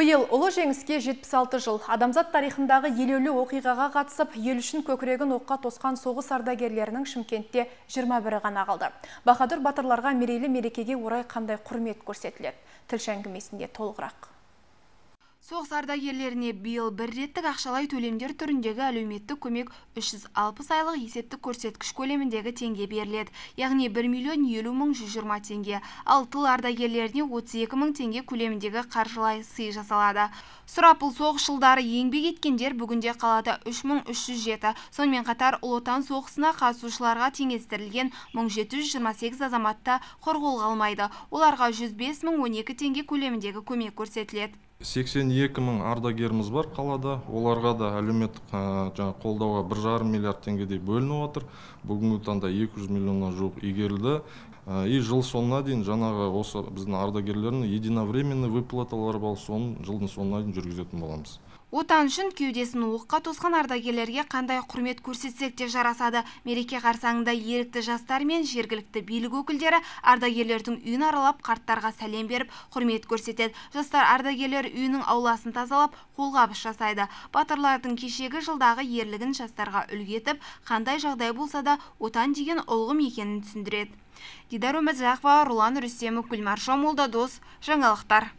Бұйыл ұлы жеңіске 76 жыл. Адамзат тарихындағы елеулі оқиғаға қатысып, ел үшін көкірегін оққа тосқан соғыс ардагерлерінің Шымкентте 21 ғана қалды. Бахадүр батырларға мерейлі мерекеге орай қандай құрмет көрсетіледі? Тілші әңгімесінде толығырақ. Соғыс ардагерлеріне биыл бір реттік ақшалай төлемдер түріндегі әлеуметтік көмек 360 айлық есептік көрсеткіш көлеміндегі теңге беріледі. Яғни 1 миллион 50 мың 120 теңге. Ал тыл ардагерлеріне 32 мың теңге көлеміндегі қаржылай сый жасалады. Сұрапыл соғыс жылдары еңбек еткендер бүгінде қалада 3307. Сонымен қатар Ұлы Отан соғысына қатысушыларға теңестірілген 1728 азаматта алмайды. Оларға 105 мың 12 теңге көлеміндегі көмек көрсетіледі. 82 мың ардагеріміз бар қалада. Оларға да әлеуметтік жаңа қолдауға бір жарым миллиард теңгедей бөлініп отыр. Бүгінгі таңда 200 миллионнан жуық игерілді. И жыл соңына дейін жаңағы осы біздің ардагерлердің единовременный выплаталары бар. Соны жылдың соңына дейін жүргізетін боламыз. Отан үшін кеудесін оққа тосқан ардагерлерге қандай құрмет көрсетсек те жарасады. Мереке қарсаңында ерікті жастар мен жергілікті билік өкілдері ардагерлердің үйін аралап қарттарға сәлем беріп құрмет көрсетеді. Жастар ардагерлер үйінің ауласын тазалап қолғабыс жасайды. Батырлардың кешегі жылдағы ерлігін жастарға үлгі етіп қандай жағдай болса да отан деген ұлғым екенін түсіндіреді. Дидар өмірзақова рулан рүстемов гүлмар шамолда дос. Жаңалықтар.